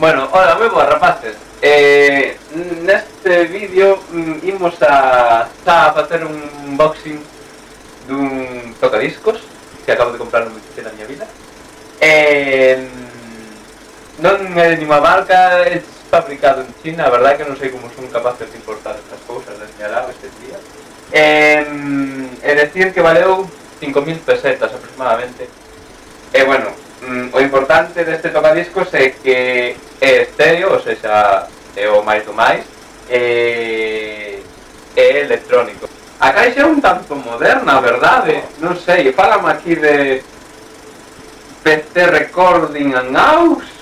Bueno, hola, moi boas rapaces. Eh, Neste vídeo mm, imos a, a facer un unboxing dun tocadiscos que acabo de comprar no que da miña vida eh, Non é de ninguna marca, é fabricado en China, a verdade que non sei como son capaces de importar estas cousas de señalar estes días eh, É decir que valeu 5.000 pesetas aproximadamente. E eh, bueno, mm, o importante deste tocadiscos é que é estéreo, ou seja, é o máis do máis, e é electrónico. A caixa é un tanto moderna, verdade? Non sei, falame aquí de PC Recording and House,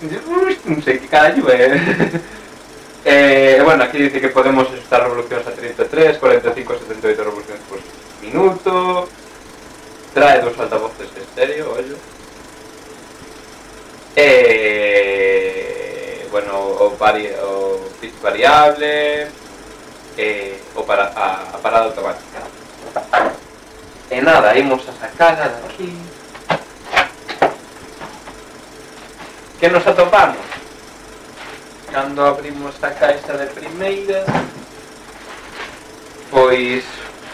Ui, non sei que carallo é. eh, bueno, aquí dice que podemos estar revolucións a 33, 45, 78 revolucións por minuto, Trae dos altavoces de estéreo, ollo. E, bueno, o, vari, o pitch variable, e, o para, a, a parada automática. E nada, imos a sacala de aquí. Que nos atopamos? Cando abrimos a caixa de primeira, pois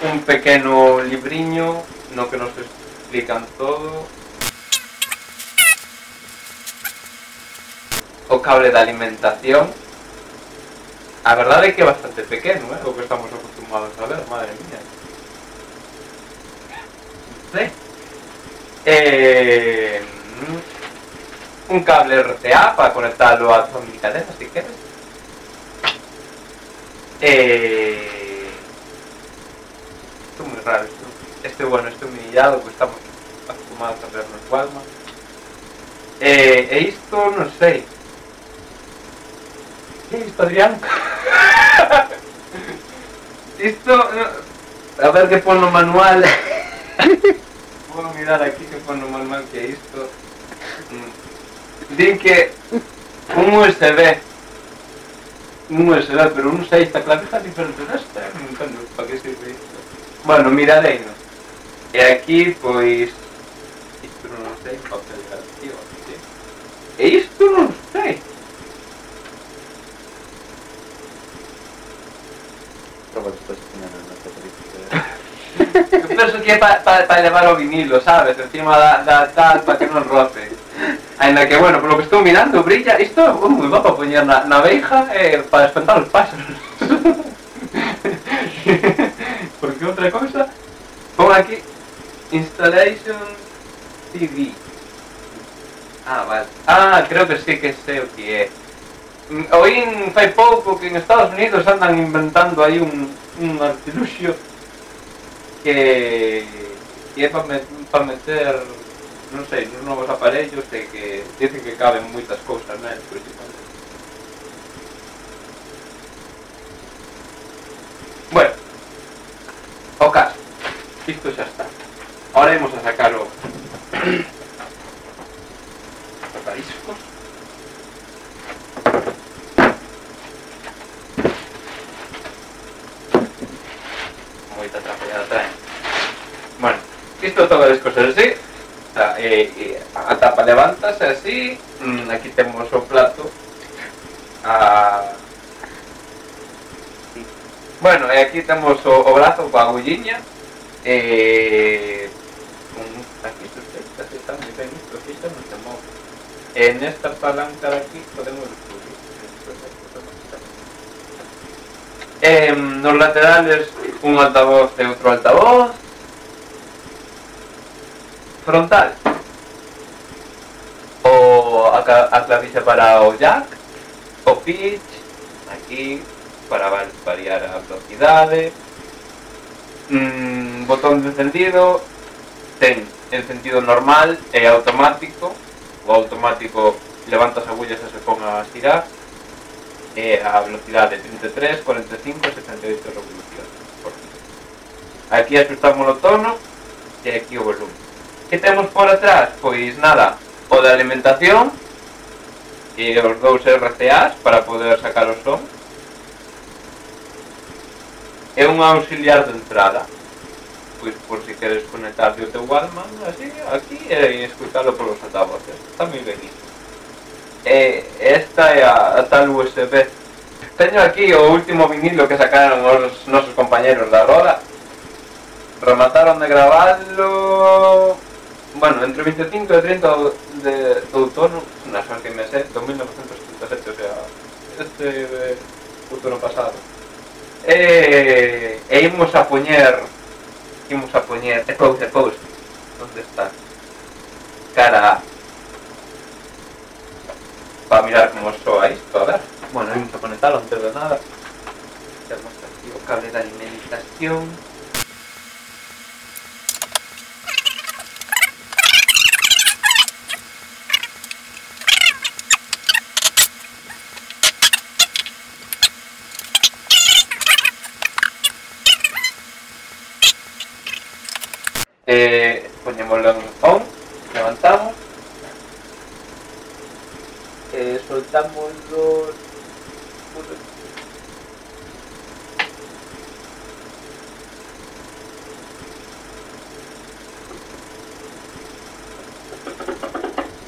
un pequeno libriño no que nos explican todo. O cable de alimentación. A verdade é que bastante pequeno, eh? o que estamos acostumados a ver, madre mía. Sí. Eh, un cable RCA para conectarlo a tu cadena si quieres. Eh, esto es muy raro. Este bueno, este humillado que estamos acostumados a ver nos Walmart. Eh, e isto non sei. Que isto, Adrián? isto... A ver que pon no manual. Vou mirar aquí que pon no manual que isto. Mm. Din que un USB un USB, pero non sei, esta clavija é diferente desta, non entendo para que sirve isto. Bueno, mirarei? E aquí, pois... Isto non sei, papel arquivo, sí. E isto non sei. Prova despois que para pa, o vinilo, sabes? Encima da, da tal, para que non roce. Ainda que, bueno, por lo que estou mirando, brilla... Isto é moi va para poñer na, na eh, para espantar os pásaros. Porque outra cousa... Pon aquí Installation TV. Ah, vale. Ah, creo que sí que sei o que é. Oín fai pouco que en Estados Unidos andan inventando aí un, un artiluxio que, que é para met, pa meter, non sei, nos novos aparellos e que dicen que caben moitas cousas nel, ¿no? principalmente. Bueno, o caso, isto xa está. Ahora vamos a sacar o tocadiscos. Moita trapallada traen. Bueno, isto toca discos así. A, eh, eh, a tapa levantas así. Mm, aquí temos o plato. A... Bueno, e aquí temos o, o brazo coa agulliña. Eh, Pues, en esta palanca de aquí podemos descubrir. En los laterales un altavoz de otro altavoz. Frontal. O aclavice para o jack o pitch. Aquí para variar a velocidades. Mm, botón de encendido ten. en sentido normal e automático o automático levanta as agullas e se pon a estirar e a velocidade de 33, 45 e 78 revolucións por aquí ajustamos o tono e aquí o volumen que temos por atrás? pois nada o da alimentación e os dous RCAs para poder sacar o son. É un auxiliar de entrada pois por si queres conectarte o teu Walkman así, aquí eh, e escutarlo polos altavoces. Está moi ben isto eh, e esta é a, a tal USB teño aquí o último vinilo que sacaron os nosos compañeros da Roda remataron de gravarlo bueno, entre 25 e 30 de, do outono na xa que me sei, 1937 o sea, este eh, de outono pasado. E, e imos a poñer fuimos a poner el post, el post. ¿Dónde está? Cara Para mirar cómo soa esto, a ver. Bueno, hay que conectarlo antes de nada. Tenemos aquí cable de alimentación. Eh, ponémoslo en home, levantamos. Eh, soltamos los...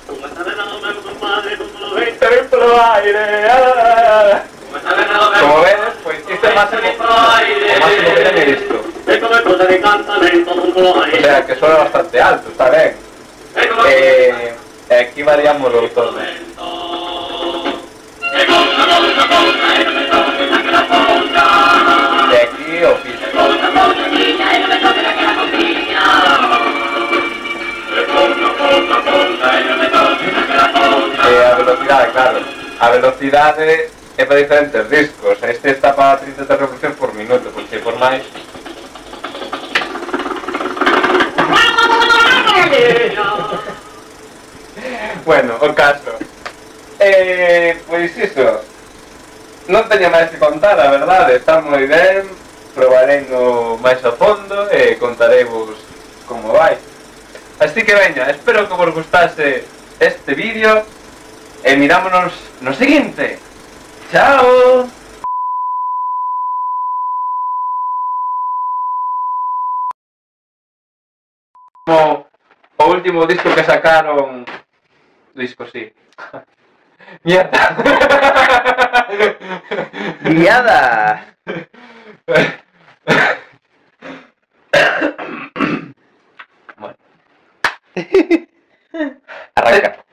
Como está venado mi compadre, como lo veis, aire. Ah, ah, ah, como ves, pues este máximo, máximo, máximo, máximo, máximo, o sea, que suena bastante alto, está bien. Eh, aquí variamos los tonos. De aquí o. Eh, a velocidade, claro. A velocidade é para diferentes discos. Este está para 30 revolucións por minuto, porque por máis... bueno, o caso. Eh, pois iso. Non teño máis que contar, a verdade, está moi ben. Probarei no máis a fondo eh, e contarevos como vai. Así que veña, espero que vos gustase este vídeo e mirámonos no seguinte. Chao! Último disco que sacaron disco sí. Mierda. ¡Guiada! bueno.